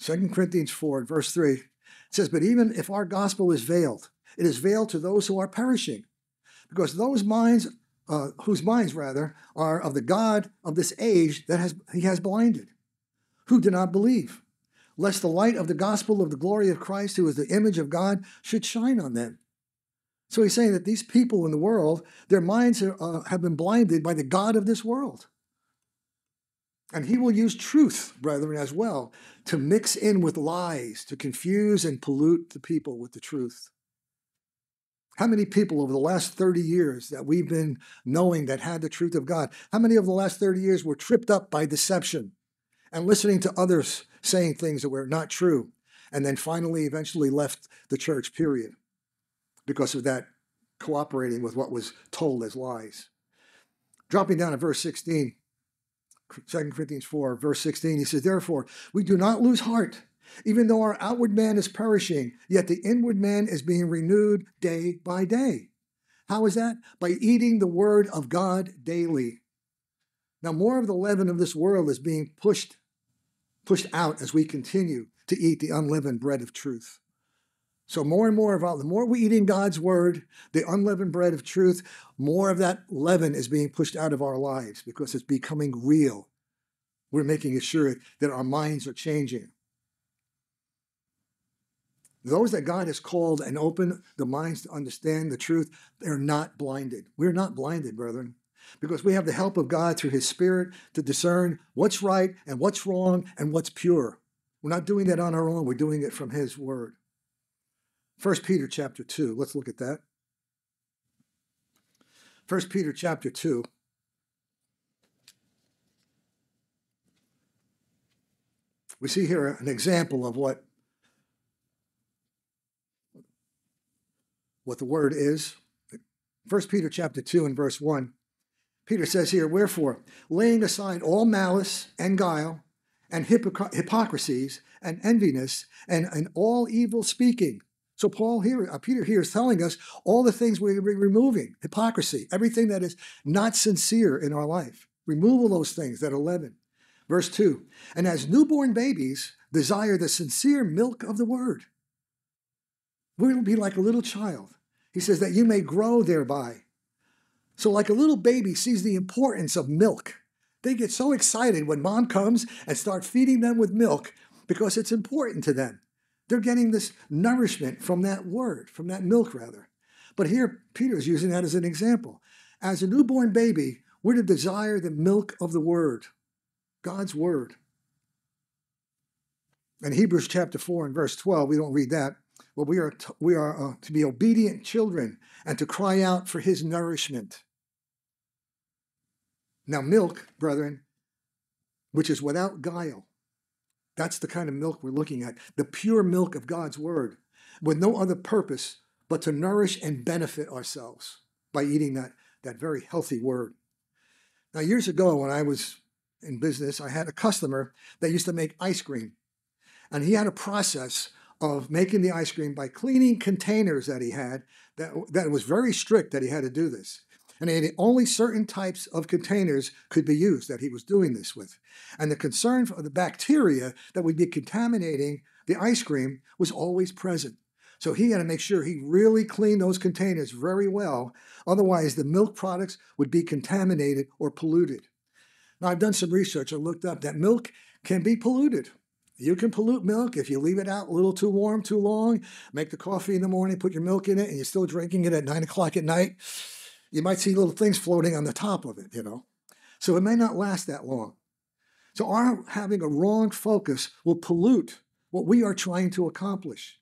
2 Corinthians 4, verse 3 says, But even if our gospel is veiled, it is veiled to those who are perishing, because those minds, uh, whose minds rather, are of the God of this age that has, he has blinded, who do not believe, lest the light of the gospel of the glory of Christ, who is the image of God, should shine on them. So he's saying that these people in the world, their minds are, uh, have been blinded by the God of this world. And he will use truth, brethren, as well, to mix in with lies, to confuse and pollute the people with the truth. How many people over the last 30 years that we've been knowing that had the truth of God, how many of the last 30 years were tripped up by deception and listening to others saying things that were not true, and then finally, eventually left the church, period? because of that cooperating with what was told as lies. Dropping down to verse 16, 2 Corinthians 4, verse 16, he says, Therefore, we do not lose heart. Even though our outward man is perishing, yet the inward man is being renewed day by day. How is that? By eating the word of God daily. Now, more of the leaven of this world is being pushed, pushed out as we continue to eat the unleavened bread of truth. So more and more of all, the more we eat in God's word, the unleavened bread of truth, more of that leaven is being pushed out of our lives because it's becoming real. We're making sure that our minds are changing. Those that God has called and opened the minds to understand the truth, they're not blinded. We're not blinded, brethren, because we have the help of God through His Spirit to discern what's right and what's wrong and what's pure. We're not doing that on our own, we're doing it from His Word. 1 Peter chapter 2. Let's look at that. 1 Peter chapter 2. We see here an example of what what the word is. 1 Peter chapter 2 and verse 1. Peter says here, Wherefore, laying aside all malice and guile and hypocrisies and enviness and, and all evil speaking, so Paul here, uh, Peter here is telling us all the things we're removing, hypocrisy, everything that is not sincere in our life. Remove all those things that are leaven. Verse 2 And as newborn babies desire the sincere milk of the word. We'll be like a little child. He says that you may grow thereby. So, like a little baby sees the importance of milk, they get so excited when mom comes and start feeding them with milk because it's important to them. They're getting this nourishment from that word, from that milk, rather. But here, Peter's using that as an example. As a newborn baby, we're to desire the milk of the word, God's word. In Hebrews chapter 4 and verse 12, we don't read that. Well, we are, to, we are uh, to be obedient children and to cry out for his nourishment. Now, milk, brethren, which is without guile, that's the kind of milk we're looking at the pure milk of God's word, with no other purpose but to nourish and benefit ourselves by eating that, that very healthy word. Now, years ago, when I was in business, I had a customer that used to make ice cream. And he had a process of making the ice cream by cleaning containers that he had that, that was very strict that he had to do this and only certain types of containers could be used that he was doing this with. And the concern for the bacteria that would be contaminating the ice cream was always present. So he had to make sure he really cleaned those containers very well. Otherwise, the milk products would be contaminated or polluted. Now, I've done some research. I looked up that milk can be polluted. You can pollute milk if you leave it out a little too warm, too long, make the coffee in the morning, put your milk in it, and you're still drinking it at nine o'clock at night. You might see little things floating on the top of it, you know. So it may not last that long. So our having a wrong focus will pollute what we are trying to accomplish.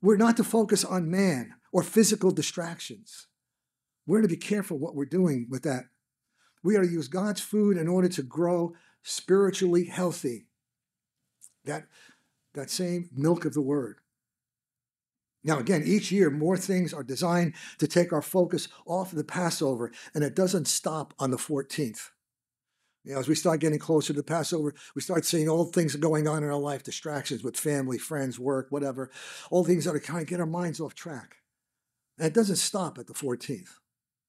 We're not to focus on man or physical distractions. We're to be careful what we're doing with that. We are to use God's food in order to grow spiritually healthy. That, that same milk of the word. Now, again, each year more things are designed to take our focus off of the Passover, and it doesn't stop on the 14th. You know, as we start getting closer to Passover, we start seeing all things going on in our life, distractions with family, friends, work, whatever, all things that are kind of get our minds off track. And it doesn't stop at the 14th.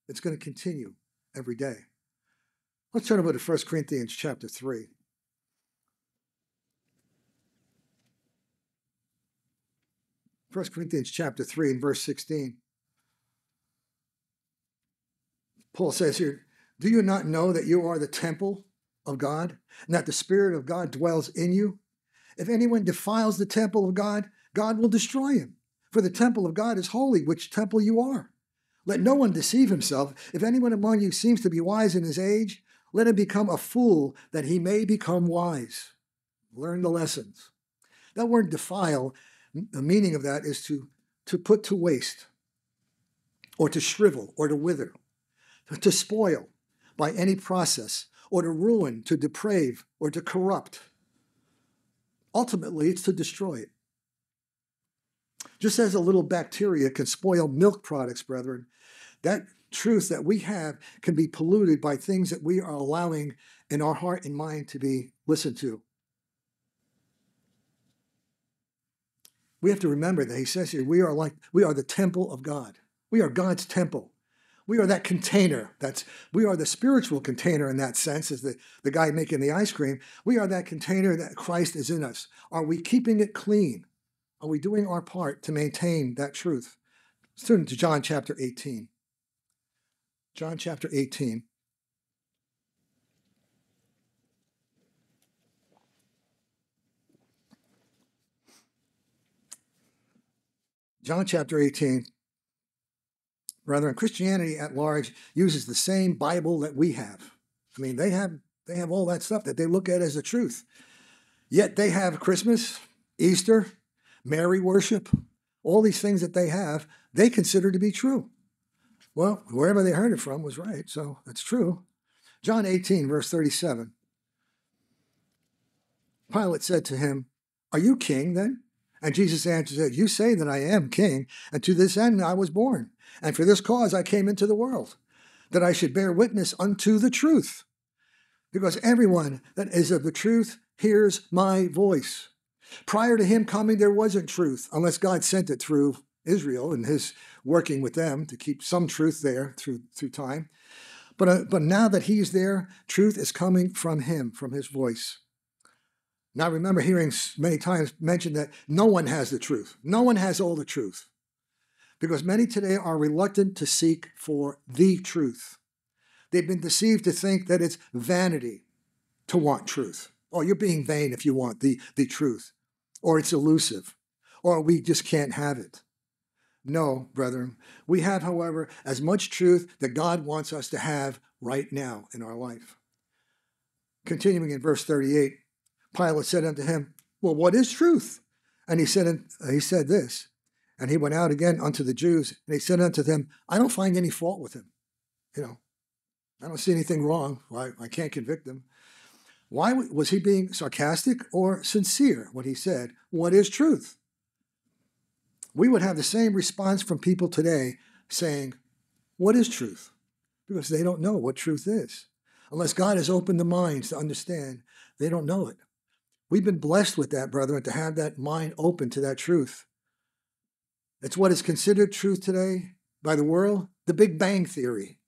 It's going to continue every day. Let's turn over to 1 Corinthians chapter 3. 1 Corinthians chapter 3 and verse 16. Paul says here, Do you not know that you are the temple of God, and that the Spirit of God dwells in you? If anyone defiles the temple of God, God will destroy him. For the temple of God is holy, which temple you are. Let no one deceive himself. If anyone among you seems to be wise in his age, let him become a fool that he may become wise. Learn the lessons. That word defile the meaning of that is to, to put to waste, or to shrivel, or to wither, to spoil by any process, or to ruin, to deprave, or to corrupt. Ultimately, it's to destroy it. Just as a little bacteria can spoil milk products, brethren, that truth that we have can be polluted by things that we are allowing in our heart and mind to be listened to. We have to remember that he says here, we are like, we are the temple of God. We are God's temple. We are that container. That's we are the spiritual container in that sense, as the, the guy making the ice cream. We are that container that Christ is in us. Are we keeping it clean? Are we doing our part to maintain that truth? Let's turn to John chapter 18. John chapter 18. John chapter 18. Brethren, Christianity at large uses the same Bible that we have. I mean, they have they have all that stuff that they look at as the truth. Yet they have Christmas, Easter, Mary worship, all these things that they have, they consider to be true. Well, wherever they heard it from was right, so it's true. John 18, verse 37. Pilate said to him, Are you king then? And Jesus answered, said, You say that I am king, and to this end I was born, and for this cause I came into the world, that I should bear witness unto the truth. Because everyone that is of the truth hears my voice. Prior to him coming, there wasn't truth, unless God sent it through Israel and his working with them to keep some truth there through, through time. But, uh, but now that he's there, truth is coming from him, from his voice. Now, I remember hearing many times mentioned that no one has the truth. No one has all the truth. Because many today are reluctant to seek for the truth. They've been deceived to think that it's vanity to want truth. Oh, you're being vain if you want the, the truth. Or it's elusive. Or we just can't have it. No, brethren. We have, however, as much truth that God wants us to have right now in our life. Continuing in verse 38, Pilate said unto him, Well, what is truth? And he said, uh, he said this, and he went out again unto the Jews, and he said unto them, I don't find any fault with him. You know, I don't see anything wrong. I, I can't convict him. Why was he being sarcastic or sincere when he said, What is truth? We would have the same response from people today saying, What is truth? Because they don't know what truth is. Unless God has opened the minds to understand, they don't know it. We've been blessed with that, brethren, to have that mind open to that truth. It's what is considered truth today by the world the Big Bang Theory,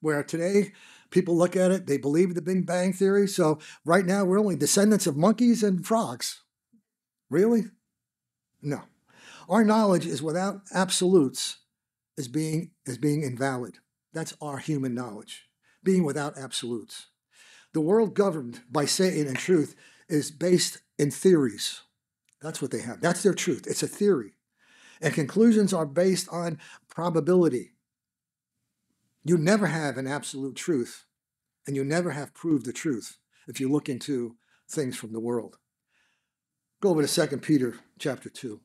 where today people look at it, they believe the Big Bang Theory. So right now we're only descendants of monkeys and frogs. Really? No. Our knowledge is without absolutes is being is being invalid. That's our human knowledge, being without absolutes. The world governed by Satan and truth is based in theories. That's what they have. That's their truth. It's a theory. And conclusions are based on probability. You never have an absolute truth, and you never have proved the truth if you look into things from the world. Go over to 2 Peter chapter 2.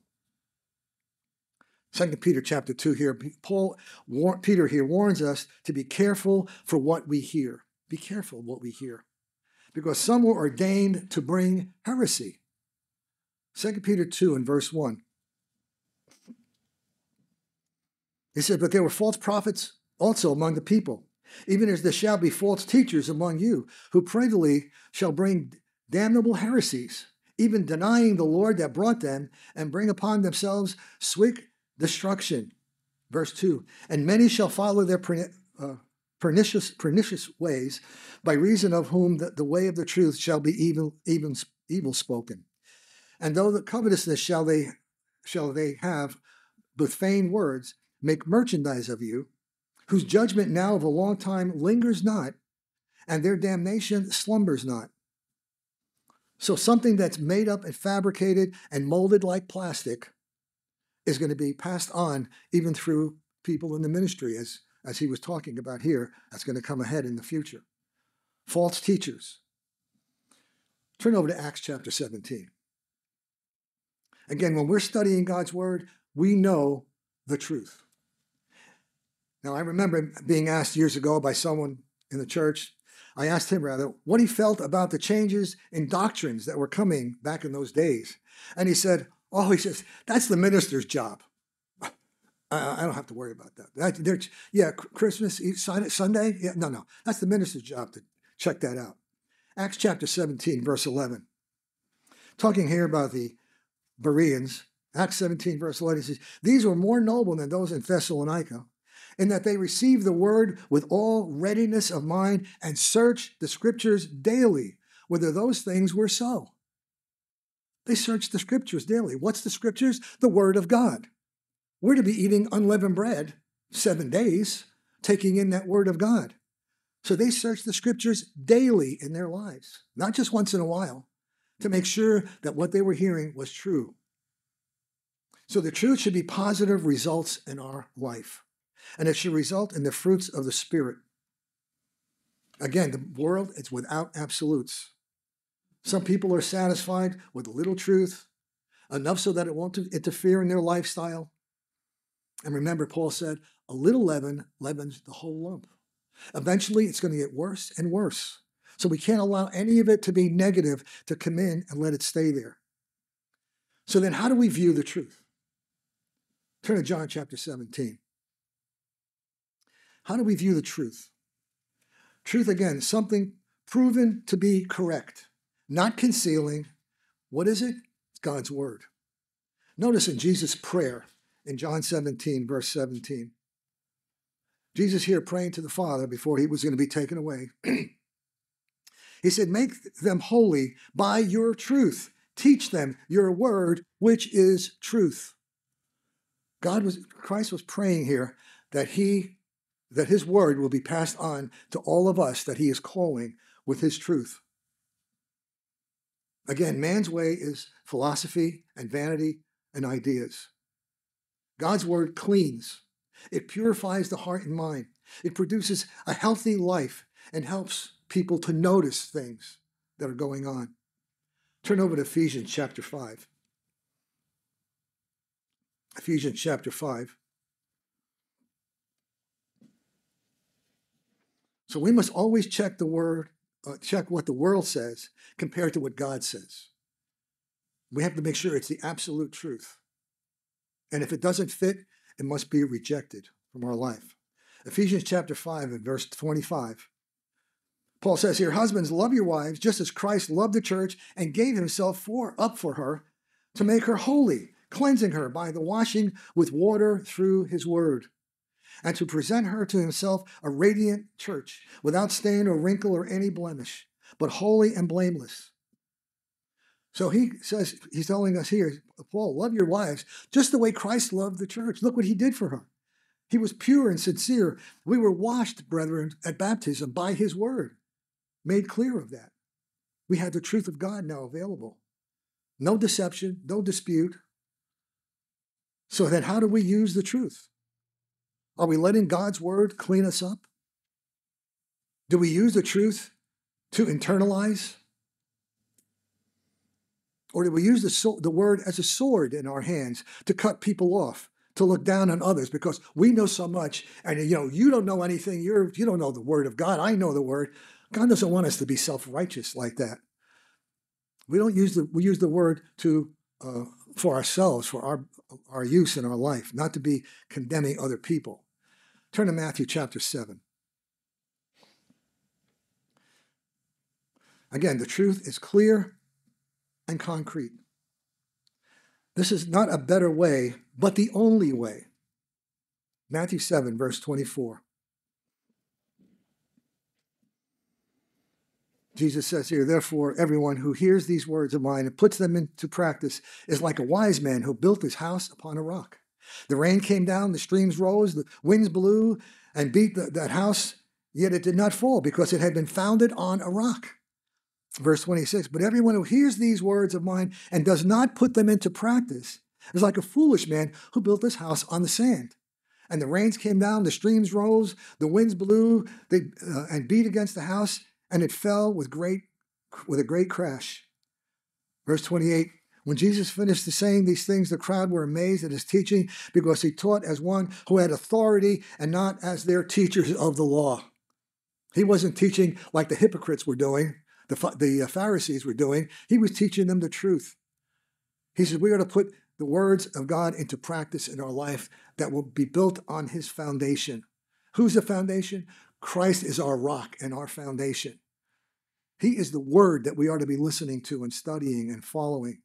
2 Peter chapter 2 here, Paul, Peter here warns us to be careful for what we hear. Be careful what we hear. Because some were ordained to bring heresy. 2 Peter 2 and verse 1. He said, But there were false prophets also among the people, even as there shall be false teachers among you, who privily shall bring damnable heresies, even denying the Lord that brought them, and bring upon themselves swift destruction. Verse 2 And many shall follow their uh, pernicious, pernicious ways, by reason of whom the, the way of the truth shall be evil, even, evil spoken. And though the covetousness shall they shall they have with vain words, make merchandise of you, whose judgment now of a long time lingers not, and their damnation slumbers not. So something that's made up and fabricated and molded like plastic is going to be passed on even through people in the ministry, as, as he was talking about here, that's going to come ahead in the future. False teachers. Turn over to Acts chapter 17. Again, when we're studying God's word, we know the truth. Now, I remember being asked years ago by someone in the church, I asked him rather, what he felt about the changes in doctrines that were coming back in those days. And he said, Oh, he says, that's the minister's job. I, I don't have to worry about that. that yeah, Christmas, Sunday? Yeah, no, no. That's the minister's job to check that out. Acts chapter 17, verse 11. Talking here about the Bereans, Acts 17, verse 11 says, These were more noble than those in Thessalonica in that they received the word with all readiness of mind and searched the scriptures daily whether those things were so. They searched the scriptures daily. What's the scriptures? The word of God. We're to be eating unleavened bread seven days, taking in that word of God. So they search the scriptures daily in their lives, not just once in a while, to make sure that what they were hearing was true. So the truth should be positive results in our life and it should result in the fruits of the Spirit. Again, the world is without absolutes. Some people are satisfied with a little truth, enough so that it won't interfere in their lifestyle. And remember, Paul said, a little leaven leavens the whole lump. Eventually, it's going to get worse and worse. So we can't allow any of it to be negative to come in and let it stay there. So then, how do we view the truth? Turn to John chapter 17. How do we view the truth? Truth, again, something proven to be correct, not concealing. What is it? It's God's word. Notice in Jesus' prayer in John 17, verse 17. Jesus here praying to the Father before he was going to be taken away. he said, Make them holy by your truth. Teach them your word, which is truth. God was Christ was praying here that he that his word will be passed on to all of us that he is calling with his truth. Again, man's way is philosophy and vanity and ideas. God's word cleans, it purifies the heart and mind, it produces a healthy life and helps people to notice things that are going on. Turn over to Ephesians chapter 5. Ephesians chapter 5. So we must always check the word, uh, check what the world says compared to what God says. We have to make sure it's the absolute truth. And if it doesn't fit, it must be rejected from our life. Ephesians chapter 5 and verse 25. Paul says here, Husbands, love your wives just as Christ loved the church and gave himself for, up for her to make her holy, cleansing her by the washing with water through his word and to present her to himself a radiant church, without stain or wrinkle or any blemish, but holy and blameless. So he says, he's telling us here, Paul, love your wives just the way Christ loved the church. Look what he did for her. He was pure and sincere. We were washed, brethren, at baptism by his word, made clear of that. We had the truth of God now available. No deception, no dispute. So then, how do we use the truth? Are we letting God's word clean us up? Do we use the truth to internalize? Or do we use the, so- the word as a sword in our hands to cut people off, to look down on others? Because we know so much and you know you don't know anything. You're you don't know the word of god. I know the word. God doesn't want us to be self-righteous like that. We don't use the we use the word to uh, for ourselves for our our use in our life not to be condemning other people. Turn to matthew chapter 7 again the truth is clear and concrete this is not a better way, but the only way. Matthew 7, verse 24. Jesus says here, therefore, everyone who hears these words of mine and puts them into practice is like a wise man who built his house upon a rock. The rain came down, the streams rose, the winds blew and beat the, that house, yet it did not fall because it had been founded on a rock. Verse 26 But everyone who hears these words of mine and does not put them into practice is like a foolish man who built his house on the sand. And the rains came down, the streams rose, the winds blew they, uh, and beat against the house, and it fell with great with a great crash. Verse 28 When Jesus finished saying these things, the crowd were amazed at his teaching because he taught as one who had authority and not as their teachers of the law. He wasn't teaching like the hypocrites were doing, the, the uh, Pharisees were doing. He was teaching them the truth. He said, We are to put the words of God into practice in our life that will be built on his foundation. Who's the foundation? Christ is our rock and our foundation. He is the word that we are to be listening to and studying and following.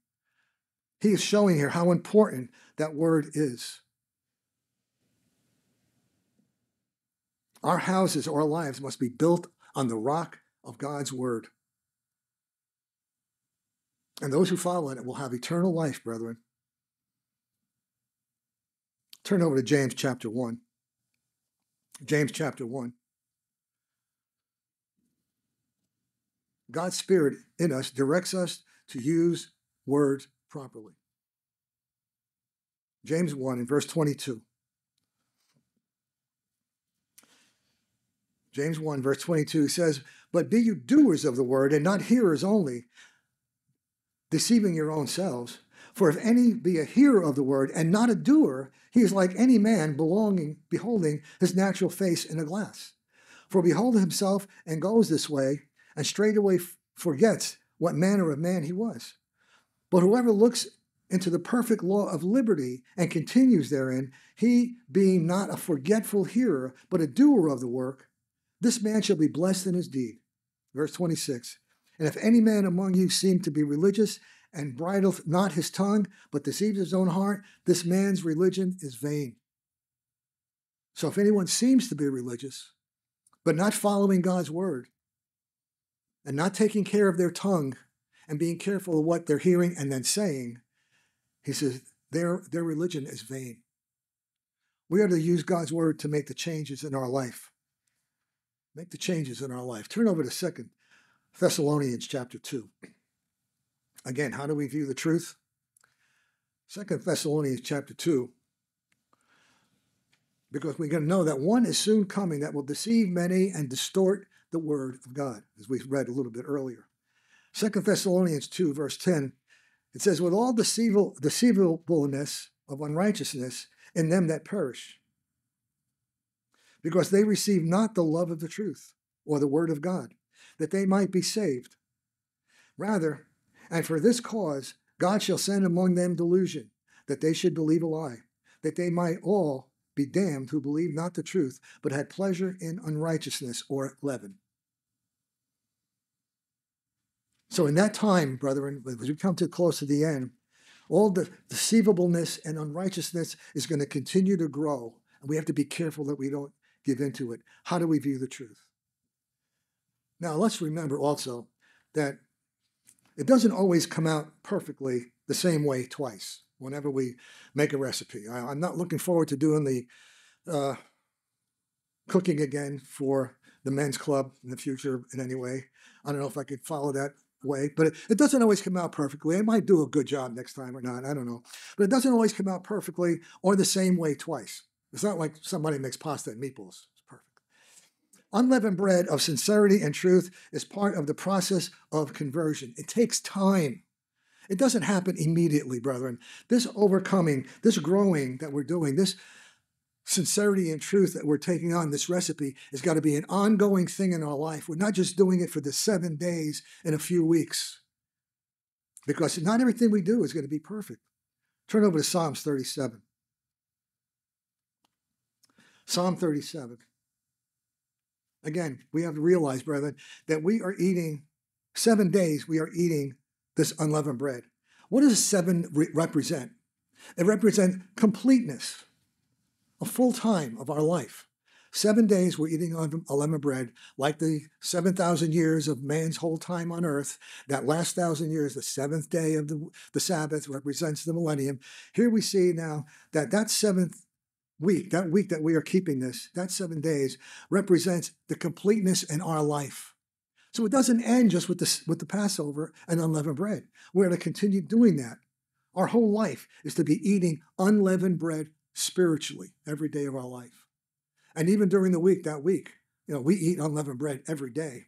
He is showing here how important that word is. Our houses, our lives must be built on the rock of God's word. And those who follow in it will have eternal life, brethren. Turn over to James chapter 1. James chapter 1. God's Spirit in us directs us to use words properly. James 1 in verse 22. James 1, verse 22 says, But be you doers of the word and not hearers only, deceiving your own selves. For if any be a hearer of the word and not a doer, he is like any man belonging, beholding his natural face in a glass. For behold himself and goes this way, and straightway forgets what manner of man he was. But whoever looks into the perfect law of liberty and continues therein, he being not a forgetful hearer, but a doer of the work, this man shall be blessed in his deed. Verse 26. And if any man among you seem to be religious and bridleth not his tongue, but deceives his own heart, this man's religion is vain. So if anyone seems to be religious, but not following God's word, and not taking care of their tongue, and being careful of what they're hearing and then saying, he says their, their religion is vain. We are to use God's word to make the changes in our life. Make the changes in our life. Turn over to Second Thessalonians chapter 2. Again, how do we view the truth? Second Thessalonians chapter 2. Because we're going to know that one is soon coming that will deceive many and distort the word of God, as we read a little bit earlier. Second Thessalonians 2, verse 10, it says, With all deceival, deceivableness of unrighteousness in them that perish, because they receive not the love of the truth or the word of God, that they might be saved. Rather, and for this cause, God shall send among them delusion, that they should believe a lie, that they might all be damned who believed not the truth, but had pleasure in unrighteousness or leaven. So, in that time, brethren, as we come to close to the end, all the deceivableness and unrighteousness is going to continue to grow. And we have to be careful that we don't give into it. How do we view the truth? Now, let's remember also that it doesn't always come out perfectly the same way twice whenever we make a recipe. I, am not looking forward to doing the uh, cooking again for the men's club in the future in any way. I don't know if I could follow that way, but it, it, doesn't always come out perfectly. I might do a good job next time or not. I don't know. But it doesn't always come out perfectly or the same way twice. It's not like somebody makes pasta and meatballs. Unleavened bread of sincerity and truth is part of the process of conversion. It takes time. It doesn't happen immediately, brethren. This overcoming, this growing that we're doing, this sincerity and truth that we're taking on this recipe has got to be an ongoing thing in our life. We're not just doing it for the seven days in a few weeks, because not everything we do is going to be perfect. Turn over to Psalms 37. Psalm 37. Again, we have to realize, brethren, that we are eating seven days, we are eating this unleavened bread. What does seven re- represent? It represents completeness a full time of our life. Seven days we're eating unleavened bread, like the 7,000 years of man's whole time on earth. That last thousand years, the seventh day of the, the Sabbath, represents the millennium. Here we see now that that seventh week, that week that we are keeping this, that seven days, represents the completeness in our life. So it doesn't end just with the, with the Passover and unleavened bread. We're to continue doing that. Our whole life is to be eating unleavened bread spiritually every day of our life. And even during the week, that week, you know, we eat unleavened bread every day.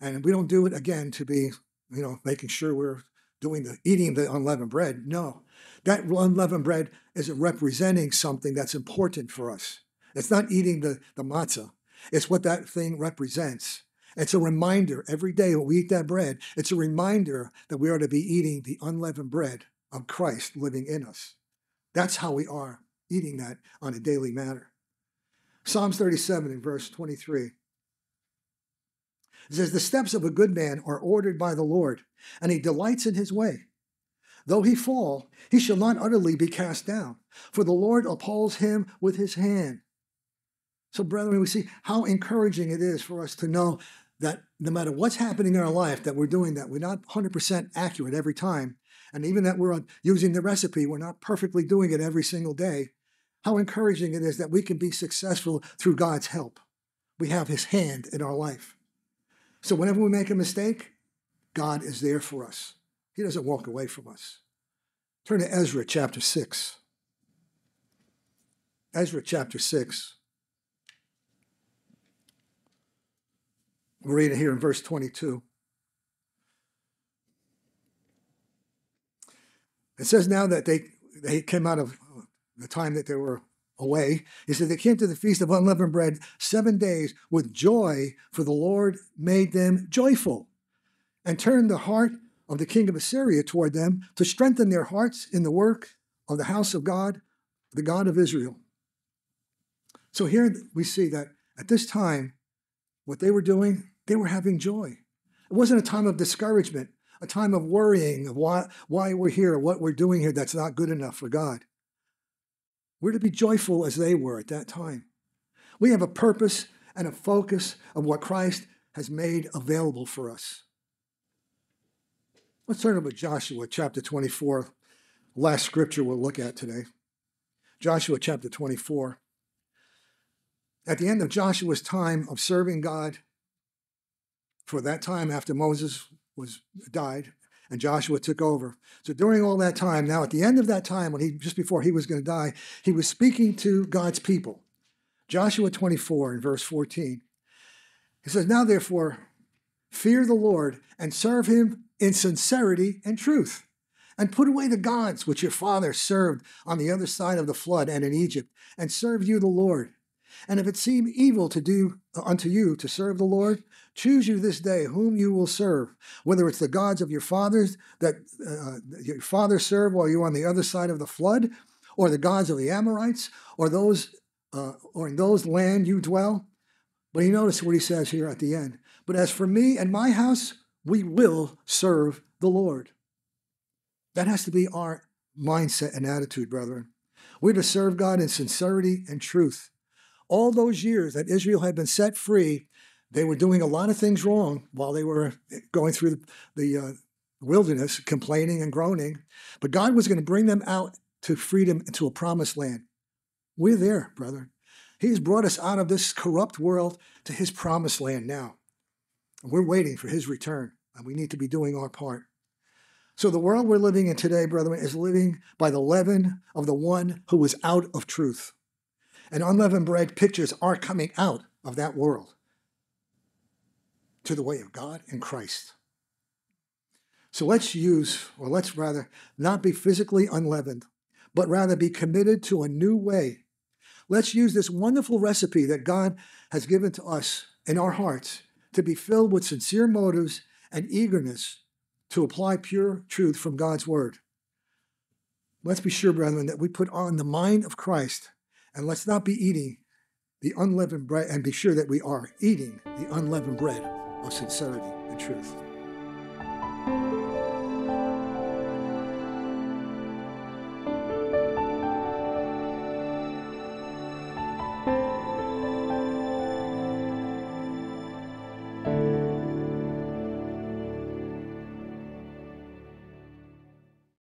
And we don't do it again to be, you know, making sure we're doing the eating the unleavened bread. No. That unleavened bread is representing something that's important for us. It's not eating the, the matzah. It's what that thing represents. It's a reminder every day when we eat that bread, it's a reminder that we are to be eating the unleavened bread of Christ living in us. That's how we are eating that on a daily matter. Psalms 37 in verse 23. It says, The steps of a good man are ordered by the Lord, and he delights in his way. Though he fall, he shall not utterly be cast down, for the Lord upholds him with his hand. So, brethren, we see how encouraging it is for us to know that no matter what's happening in our life, that we're doing that. We're not 100% accurate every time. And even that we're using the recipe, we're not perfectly doing it every single day how encouraging it is that we can be successful through God's help. We have His hand in our life. So whenever we make a mistake, God is there for us. He doesn't walk away from us. Turn to Ezra chapter 6. Ezra chapter 6. We're reading here in verse 22. It says now that they, they came out of the time that they were away. He said, They came to the feast of unleavened bread seven days with joy, for the Lord made them joyful, and turned the heart of the king of Assyria toward them to strengthen their hearts in the work of the house of God, the God of Israel. So here we see that at this time, what they were doing, they were having joy. It wasn't a time of discouragement, a time of worrying of why, why we're here, what we're doing here that's not good enough for God. We're to be joyful as they were at that time. We have a purpose and a focus of what Christ has made available for us. Let's turn over to Joshua chapter 24, last scripture we'll look at today. Joshua chapter 24. At the end of Joshua's time of serving God, for that time after Moses was died and Joshua took over. So during all that time, now at the end of that time, when he just before he was going to die, he was speaking to God's people. Joshua 24 and verse 14. He says, Now therefore, fear the Lord and serve him in sincerity and truth. And put away the gods which your father served on the other side of the flood and in Egypt, and serve you the Lord. And if it seem evil to do unto you to serve the Lord, choose you this day whom you will serve, whether it's the gods of your fathers that uh, your father served while you were on the other side of the flood, or the gods of the Amorites, or those uh, or in those land you dwell. But you notice what he says here at the end. But as for me and my house, we will serve the Lord. That has to be our mindset and attitude, brethren. We're to serve God in sincerity and truth all those years that Israel had been set free, they were doing a lot of things wrong while they were going through the, uh, wilderness, complaining and groaning, but God was going to bring them out to freedom into a promised land. We're there, brethren. He's brought us out of this corrupt world to his promised land now. And we're waiting for his return, and we need to be doing our part. So, the world we're living in today, brethren, is living by the leaven of the one who is out of truth. And unleavened bread pictures are coming out of that world to the way of God and Christ. So let's use, or let's rather not be physically unleavened, but rather be committed to a new way. Let's use this wonderful recipe that God has given to us in our hearts to be filled with sincere motives and eagerness to apply pure truth from God's word. Let's be sure, brethren, that we put on the mind of Christ and let's not be eating the unleavened bread and be sure that we are eating the unleavened bread of sincerity and truth.